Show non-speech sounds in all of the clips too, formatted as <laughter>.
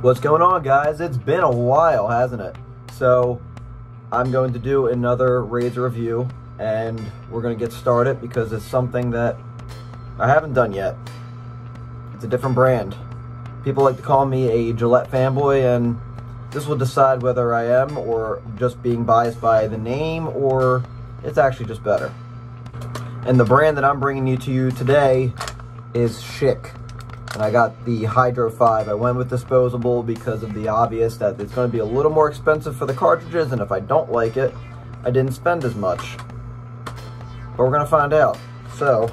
What's going on guys? It's been a while, hasn't it? So I'm going to do another razor review and we're going to get started because it's something that I haven't done yet. It's a different brand. People like to call me a Gillette fanboy and this will decide whether I am or just being biased by the name or it's actually just better. And the brand that I'm bringing you to you today is Schick and I got the Hydro 5. I went with disposable because of the obvious that it's going to be a little more expensive for the cartridges, and if I don't like it, I didn't spend as much. But we're going to find out. So,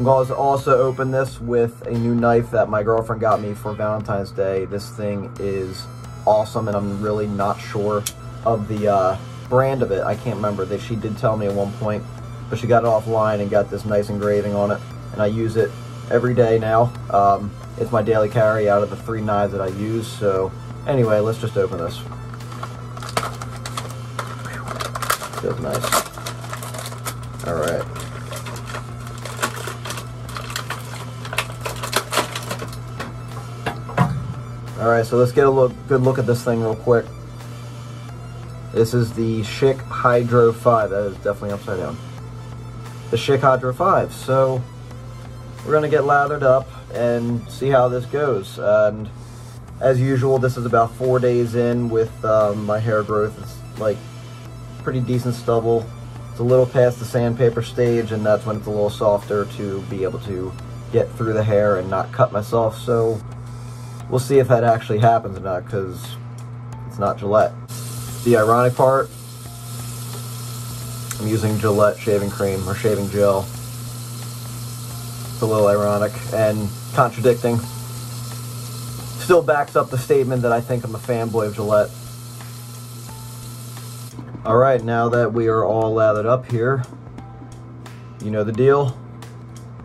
I'm going to also open this with a new knife that my girlfriend got me for Valentine's Day. This thing is awesome, and I'm really not sure of the uh, brand of it. I can't remember. That She did tell me at one point, but she got it offline and got this nice engraving on it, and I use it every day now. Um, it's my daily carry out of the three knives that I use. So anyway, let's just open this. Feels nice. All right. All right, so let's get a look, good look at this thing real quick. This is the Schick Hydro 5. That is definitely upside down. The Schick Hydro 5. So we're to get lathered up and see how this goes. And as usual, this is about four days in with um, my hair growth. It's like pretty decent stubble. It's a little past the sandpaper stage, and that's when it's a little softer to be able to get through the hair and not cut myself. So we'll see if that actually happens or not, because it's not Gillette. The ironic part, I'm using Gillette shaving cream or shaving gel a little ironic and contradicting. Still backs up the statement that I think I'm a fanboy of Gillette. Alright, now that we are all lathered up here, you know the deal.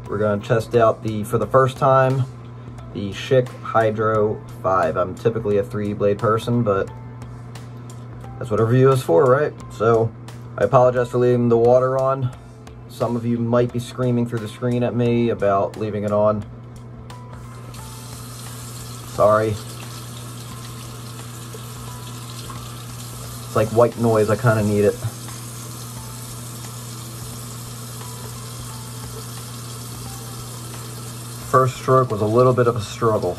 We're going to test out the, for the first time, the Schick Hydro 5. I'm typically a three blade person, but that's what a review is for, right? So, I apologize for leaving the water on. Some of you might be screaming through the screen at me about leaving it on. Sorry. It's like white noise, I kind of need it. First stroke was a little bit of a struggle.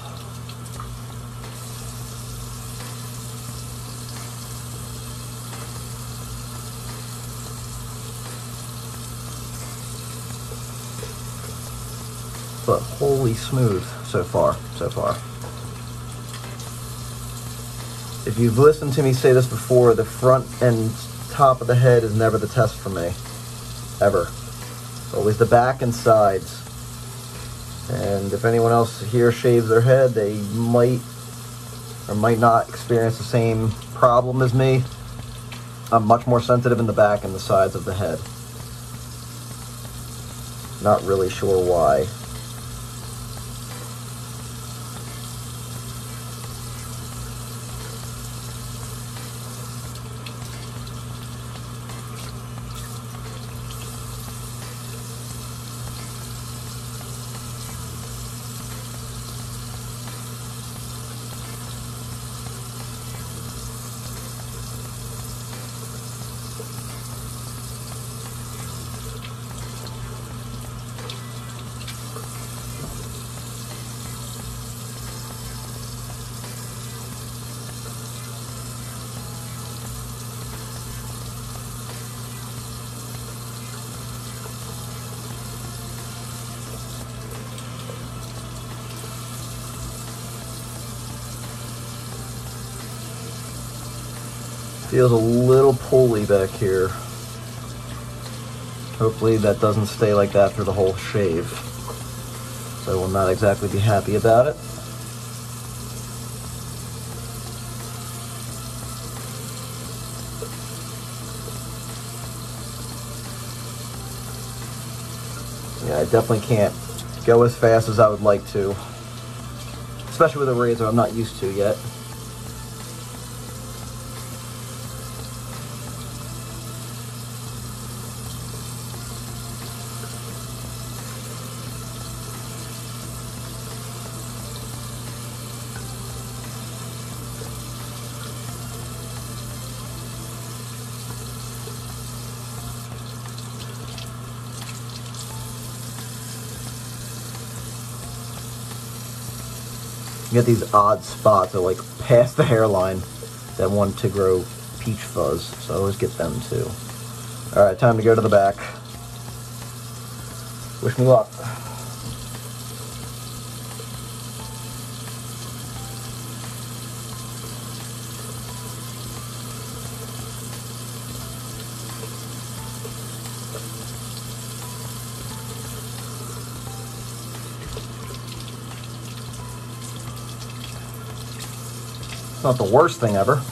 but wholly smooth so far, so far. If you've listened to me say this before, the front and top of the head is never the test for me. Ever. always the back and sides. And if anyone else here shaves their head, they might or might not experience the same problem as me. I'm much more sensitive in the back and the sides of the head. Not really sure why. Feels a little pulley back here. Hopefully that doesn't stay like that for the whole shave. So I will not exactly be happy about it. Yeah, I definitely can't go as fast as I would like to. Especially with a razor I'm not used to yet. You get these odd spots that are like past the hairline that want to grow peach fuzz. So I always get them too. All right, time to go to the back. Wish me luck. Not the worst thing ever.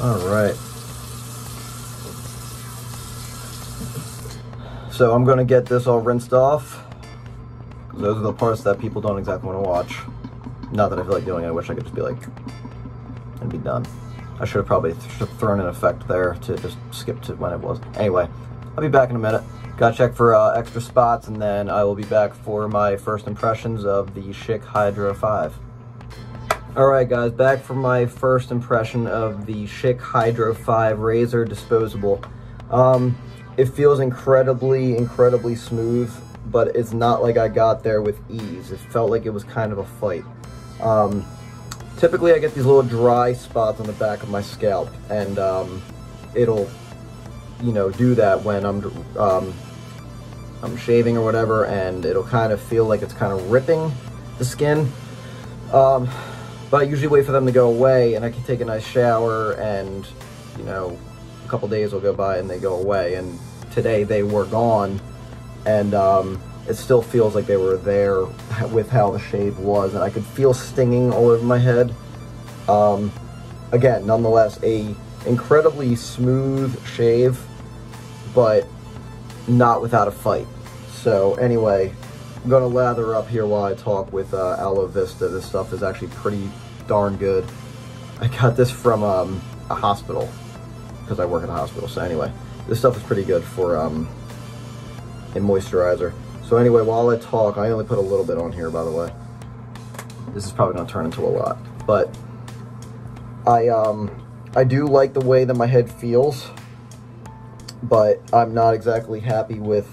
All right. So I'm gonna get this all rinsed off. Those are the parts that people don't exactly want to watch. Not that I feel like doing it. I wish I could just be like, and be done. I should have probably th thrown an effect there to just skip to when it was. Anyway, I'll be back in a minute. Gotta check for uh, extra spots, and then I will be back for my first impressions of the Schick Hydro 5. Alright guys, back for my first impression of the Schick Hydro 5 Razor Disposable. Um, it feels incredibly, incredibly smooth, but it's not like I got there with ease. It felt like it was kind of a fight. Um, typically I get these little dry spots on the back of my scalp, and um, it'll, you know, do that when I'm, um, I'm shaving or whatever, and it'll kind of feel like it's kind of ripping the skin. But I usually wait for them to go away and I can take a nice shower and, you know, a couple days will go by and they go away. And today they were gone and um, it still feels like they were there <laughs> with how the shave was. And I could feel stinging all over my head. Um, again, nonetheless, a incredibly smooth shave, but not without a fight. So anyway, I'm gonna lather up here while I talk with uh, Aloe Vesta. This stuff is actually pretty darn good. I got this from um, a hospital because I work at a hospital. So anyway, this stuff is pretty good for um, a moisturizer. So anyway, while I talk, I only put a little bit on here, by the way. This is probably gonna turn into a lot, but I um, I do like the way that my head feels, but I'm not exactly happy with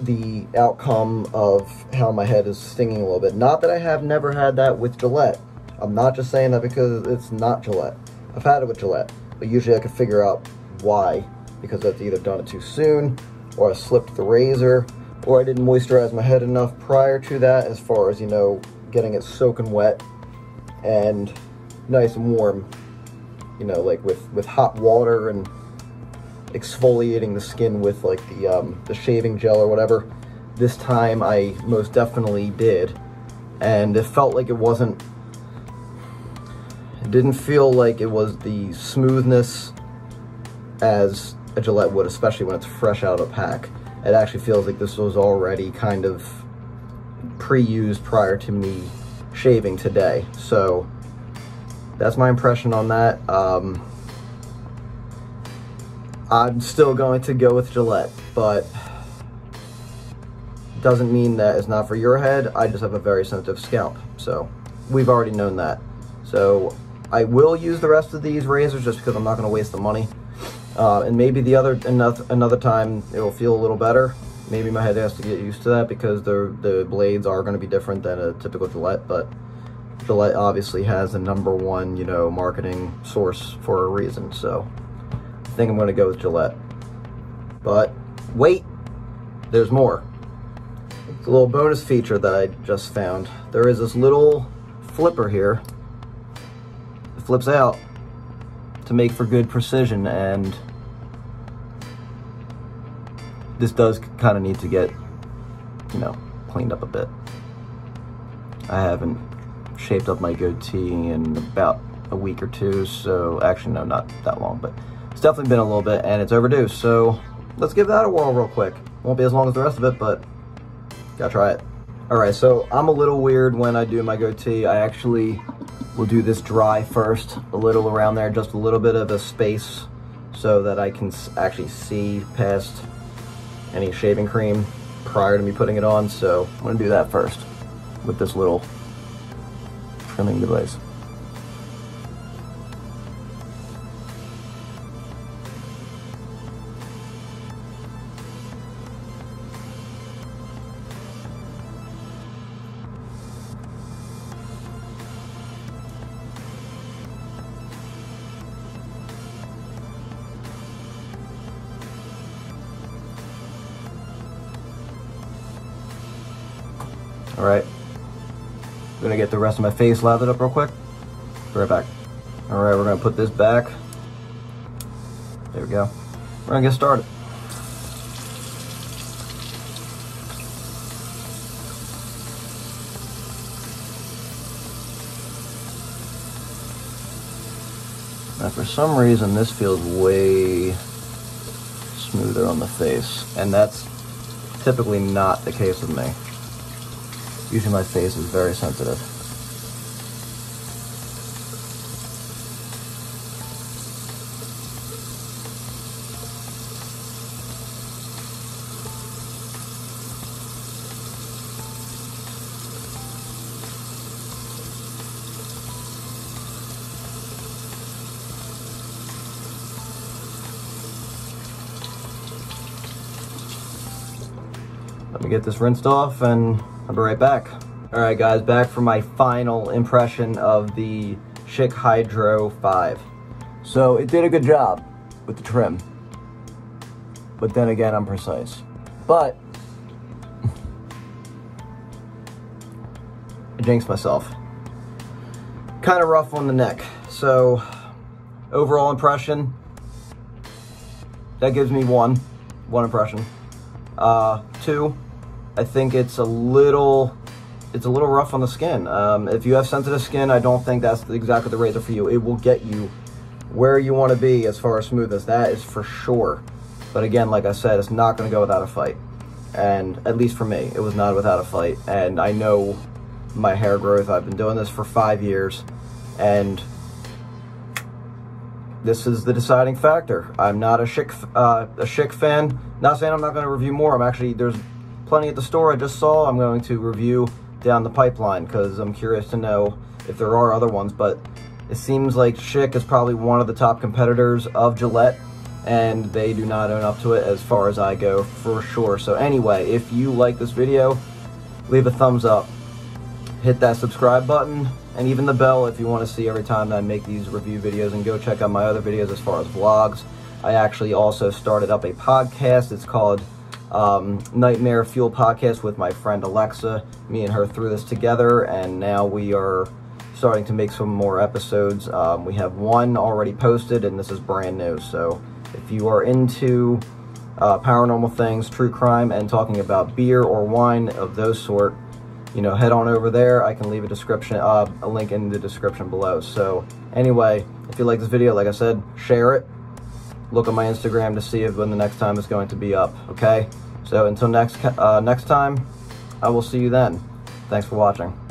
the outcome of how my head is stinging a little bit. Not that I have never had that with Gillette. I'm not just saying that because it's not Gillette. I've had it with Gillette, but usually I can figure out why. Because I've either done it too soon, or I slipped the razor, or I didn't moisturize my head enough prior to that as far as, you know, getting it soaking wet and nice and warm. You know, like with, with hot water and exfoliating the skin with like the, um, the shaving gel or whatever. This time I most definitely did. And it felt like it wasn't, didn't feel like it was the smoothness as a Gillette would, especially when it's fresh out of pack. It actually feels like this was already kind of pre-used prior to me shaving today. So that's my impression on that. Um, I'm still going to go with Gillette, but doesn't mean that it's not for your head. I just have a very sensitive scalp, so we've already known that. So I will use the rest of these razors just because I'm not going to waste the money. Uh, and maybe the other another, another time it will feel a little better. Maybe my head has to get used to that because the the blades are going to be different than a typical Gillette, but Gillette obviously has the number one, you know, marketing source for a reason. So I think I'm going to go with Gillette. But wait, there's more. It's a little bonus feature that I just found. There is this little flipper here. Flips out to make for good precision and this does kind of need to get, you know, cleaned up a bit. I haven't shaped up my goatee in about a week or two, so actually no, not that long, but it's definitely been a little bit and it's overdue. So let's give that a whirl real quick. Won't be as long as the rest of it, but gotta try it. All right, so I'm a little weird when I do my goatee. I actually will do this dry first, a little around there, just a little bit of a space so that I can actually see past any shaving cream prior to me putting it on. So I'm gonna do that first with this little trimming device. All right. I'm gonna get the rest of my face lathered up real quick. Be right back. All right, we're gonna put this back. There we go. We're gonna get started. Now for some reason this feels way smoother on the face and that's typically not the case with me. Usually my face is very sensitive. Let me get this rinsed off and I'll be right back. All right, guys, back for my final impression of the Schick Hydro 5. So it did a good job with the trim. But then again, I'm precise. But <laughs> I jinxed myself. Kind of rough on the neck. So overall impression, that gives me one, one impression. Uh, two, I think it's a little it's a little rough on the skin. Um, if you have sensitive skin, I don't think that's exactly the razor for you. It will get you where you want to be as far as smoothness. That is for sure. But again, like I said, it's not going to go without a fight. And at least for me, it was not without a fight. And I know my hair growth. I've been doing this for five years. And this is the deciding factor. I'm not a Schick, uh, a Schick fan. Not saying I'm not going to review more. I'm actually, there's plenty at the store I just saw. I'm going to review down the pipeline because I'm curious to know if there are other ones, but it seems like Schick is probably one of the top competitors of Gillette and they do not own up to it as far as I go for sure. So anyway, if you like this video, leave a thumbs up, hit that subscribe button, and even the bell if you want to see every time that I make these review videos and go check out my other videos as far as vlogs. I actually also started up a podcast. It's called um, Nightmare Fuel podcast with my friend Alexa. Me and her threw this together, and now we are starting to make some more episodes. Um, we have one already posted, and this is brand new. So if you are into uh, paranormal things, true crime, and talking about beer or wine of those sort, you know, head on over there. I can leave a description, uh, a link in the description below. So anyway, if you like this video, like I said, share it. Look at my Instagram to see when the next time is going to be up, okay? So until next, uh, next time, I will see you then. Thanks for watching.